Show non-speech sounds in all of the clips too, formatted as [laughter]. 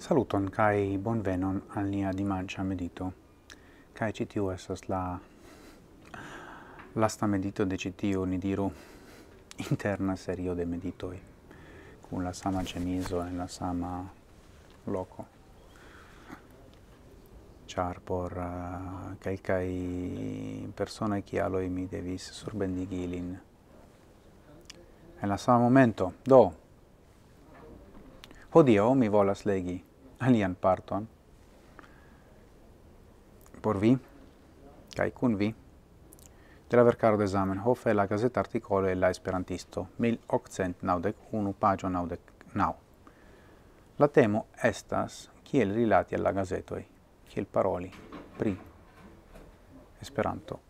Saluton kai bonvenon al nia dimancia medito. Kai citiu estas la lasta medito de citiu, ni diru, [laughs] interna serio de meditoi, cun la sama cemiso en la sama loco. Char por eh, uh, kai persone che aloi mi devis surbendigilin. En la sama momento, do, Hodio mi volas legi alian parton por vi kaj kun vi de la vercaro de Zamenhof e la gazeta articolo e la esperantisto 1891 pagio 99. La temo estas kiel rilati alla gazetoi, kiel paroli pri esperanto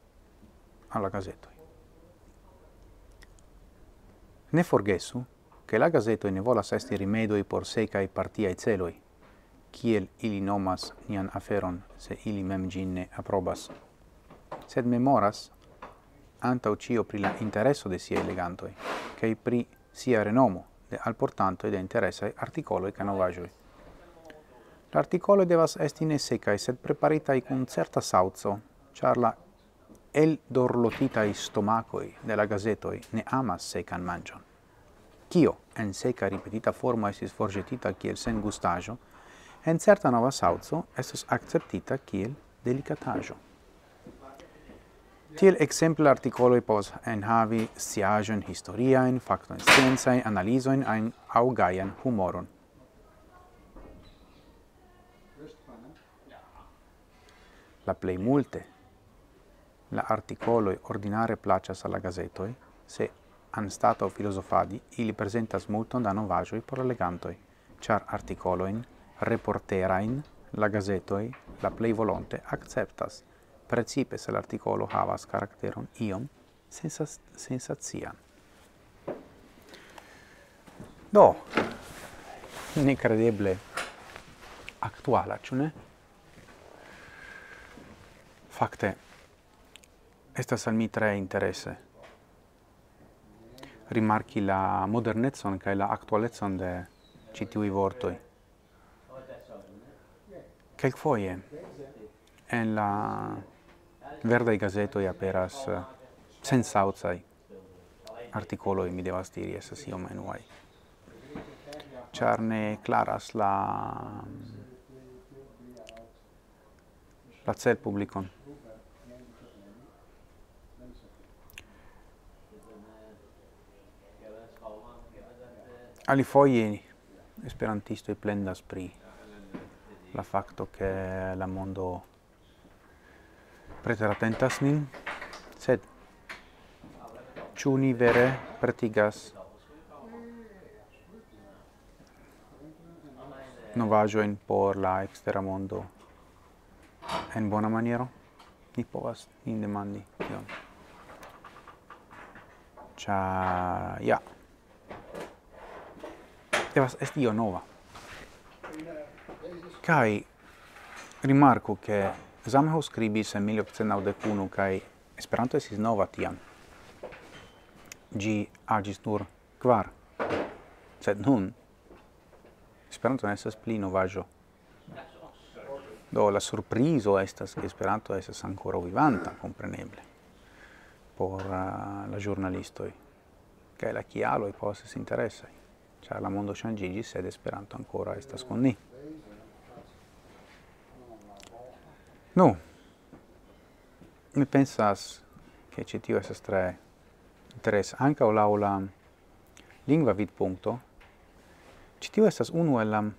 alla gazetoi. Ne forgesu che la gazetoi ne volas esti rimedoi por secai partiai celoi, kiel ili nomas nian aferon, se ili mem gin ne aprobas, sed memoras antau cio pri la intereso de sia elegantoi, cae pri sia renomo, de al portanto de e articoloi canovajoi. L'articoloi devas esti ne secae, sed preparitai cun certa sauzo, char la el dorlotitae stomacoi de la gazetoi ne amas secan mangion. Cio, en seca ripetita forma, estis forgetita kiel sen gustajo, en certa nova sauco estos acceptita kiel delicatajo. Tiel exemple articoloi en enhavi sciajon historiaen, factoen analizo analizoin ein au gaian humoron. La plei multe la articoloi ordinare placas alla gazetoi, se an stato filosofadi ili presentas multon da novajoi por elegantoi legantoi, char articoloin reporterain la gazetoi la plei volonte acceptas, precipe se l'articolo havas caracteron iom sensas sensazian. Do, necredeble actuala, ĉu ne? Fakte, estas al mi tre interesse rimarchi la modernetson cae la aktualecon de citiui vortoi. Quelquefoie en la verdaj gazetoj aperas eh, sensaŭcaj artikoloj, mi devas diri, estas iom enuaj. Ĉar ne claras la la celpublikon. esperantisto e plendas pri la facto che la mondo preteratentas nin, sed ciu ni vere pretigas novaĵojn por la extera mondo en bona maniero? Ni povas nin demandi tion. cia ja, devas esti io nova. Kai rimarku che Zamenhof scribis en 1891 kai Esperanto estis nova tiam. Gi agis nur kvar. Sed nun Esperanto ne estas pli novaĵo. Do la surprizo estas ke Esperanto estas ankoraŭ vivanta, kompreneble. Por uh, la ĵurnalistoj kaj la kialoj poste interesaj. Ĉar la mondo ŝanĝiĝis, sed Esperanto ancora estas kun ni. Nu, mi pensas che ci tio esas tre interes anca o laula lingua vid punto ci tio esas unu el um,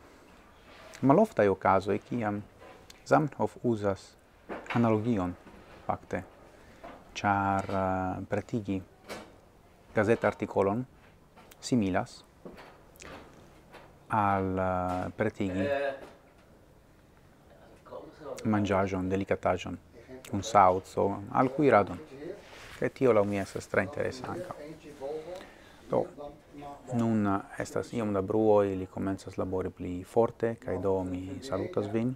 maloftai ocasoi ciam Zamenhof usas analogion fakte char uh, eh, pretigi gazeta articolon similas al uh, pretigi mangiagion, delicatagion, un sauzo, al cui radon. Che tio la mia estas tre interesa ankaŭ. Do, nun estas iom da bruo, ili comenzas labori pli forte, cae do mi salutas vin.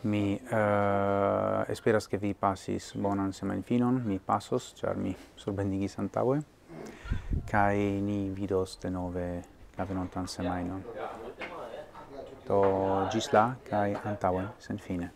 Mi uh, esperas che vi passis bonan semenfinon, mi passos, char mi surbendigis antaŭe, cae ni vidos denove la venontan semajnon do gisla kai antauen sen fine.